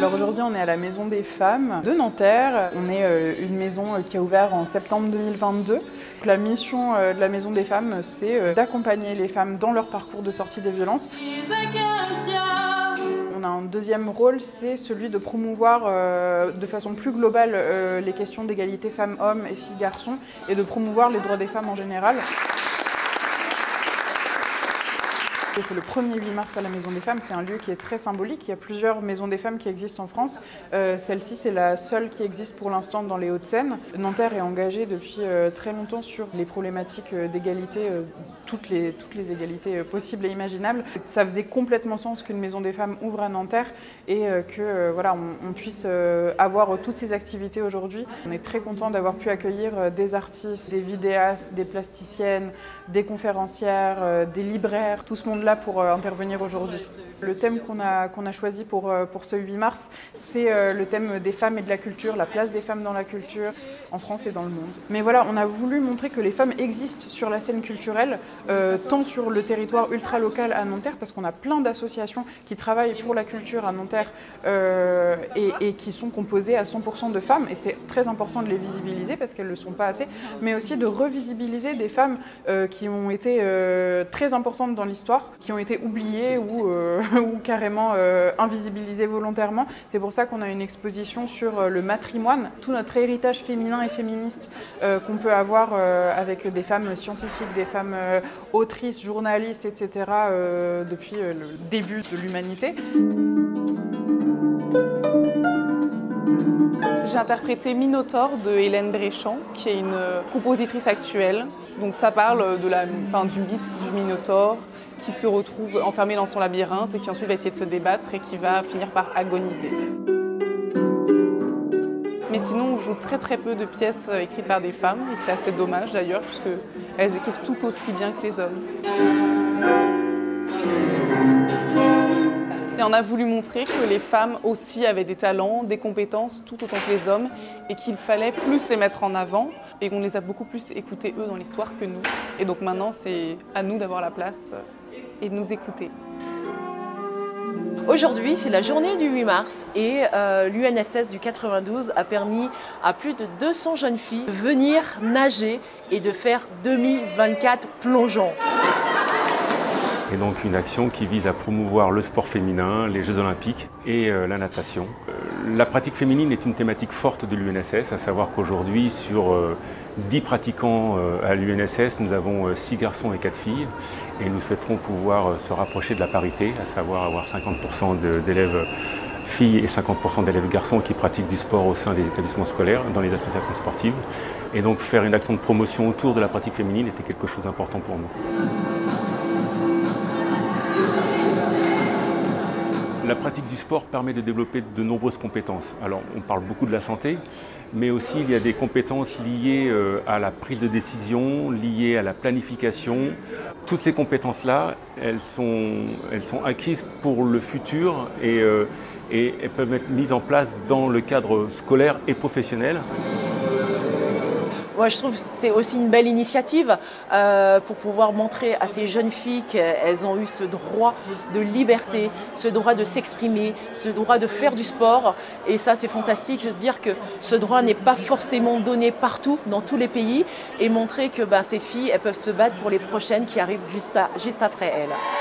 on est à la Maison des Femmes de Nanterre. On est euh, une maison euh, qui a ouvert en septembre 2022. La mission euh, de la Maison des Femmes, c'est d'accompagner les femmes dans leur parcours de sortie des violences. On a un deuxième rôle, c'est celui de promouvoir de façon plus globale les questions d'égalité femmes-hommes et filles-garçons et de promouvoir les droits des femmes en général. C'est le premier 8 mars à la Maison des Femmes. C'est un lieu qui est très symbolique. Il y a plusieurs maisons des femmes qui existent en France. Euh, celle-ci, c'est la seule qui existe pour l'instant dans les Hauts-de-Seine. Nanterre est engagée depuis euh, très longtemps sur les problématiques euh, d'égalité, toutes, les, toutes les égalités possibles et imaginables. Ça faisait complètement sens qu'une maison des femmes ouvre à Nanterre et que voilà, on, puisse avoir toutes ces activités aujourd'hui. On est très content d'avoir pu accueillir des artistes, des vidéastes, des plasticiennes, des conférencières, des libraires, tout ce monde-là pour euh, intervenir aujourd'hui. Le thème qu'on a, choisi pour, euh, ce 8 mars, c'est euh, le thème des femmes et de la culture, la place des femmes dans la culture en France et dans le monde. Mais voilà, on a voulu montrer que les femmes existent sur la scène culturelle, tant sur le territoire ultra-local à Nanterre, parce qu'on a plein d'associations qui travaillent pour la culture à Nanterre et, qui sont composées à 100% de femmes, et c'est très important de les visibiliser parce qu'elles ne le sont pas assez, mais aussi de revisibiliser des femmes qui ont été très importantes dans l'histoire, qui ont été oubliées ou, euh, ou carrément euh, invisibilisées volontairement. C'est pour ça qu'on a une exposition sur euh, le matrimoine, tout notre héritage féminin et féministe qu'on peut avoir avec des femmes scientifiques, des femmes autrices, journalistes, etc. depuis le début de l'humanité. J'ai interprété Minotaure de Hélène Bréchamp, qui est une compositrice actuelle. Donc ça parle de la, fin, du mythe du Minotaure, qui se retrouve enfermé dans son labyrinthe et qui ensuite va essayer de se débattre et qui va finir par agoniser. Mais sinon, on joue très très peu de pièces écrites par des femmes, et c'est assez dommage d'ailleurs, puisque elles écrivent tout aussi bien que les hommes. Et on a voulu montrer que les femmes aussi avaient des talents, des compétences, tout autant que les hommes, et qu'il fallait plus les mettre en avant, et qu'on les a beaucoup plus écoutées eux dans l'histoire que nous. Et donc maintenant, c'est à nous d'avoir la place et de nous écouter. Aujourd'hui, c'est la journée du 8 mars et euh, l'UNSS du 92 a permis à plus de 200 jeunes filles de venir nager et de faire 2024 plongeons. Et donc une action qui vise à promouvoir le sport féminin, les Jeux olympiques et euh, la natation. Euh, la pratique féminine est une thématique forte de l'UNSS, à savoir qu'aujourd'hui sur 10 pratiquants à l'UNSS, nous avons 6 garçons et 4 filles et nous souhaiterons pouvoir se rapprocher de la parité, à savoir avoir 50% d'élèves filles et 50% d'élèves garçons qui pratiquent du sport au sein des établissements scolaires, dans les associations sportives. Et donc faire une action de promotion autour de la pratique féminine était quelque chose d'important pour nous. La pratique du sport permet de développer de nombreuses compétences. Alors, on parle beaucoup de la santé, mais aussi il y a des compétences liées euh, à la prise de décision, liées à la planification. Toutes ces compétences-là, elles sont, elles sont acquises pour le futur et, euh, et elles peuvent être mises en place dans le cadre scolaire et professionnel. Moi, je trouve que c'est aussi une belle initiative euh, pour pouvoir montrer à ces jeunes filles qu'elles ont eu ce droit de liberté, ce droit de s'exprimer, ce droit de faire du sport. Et ça, c'est fantastique de se dire que ce droit n'est pas forcément donné partout, dans tous les pays, et montrer que ben, ces filles, elles peuvent se battre pour les prochaines qui arrivent juste après elles.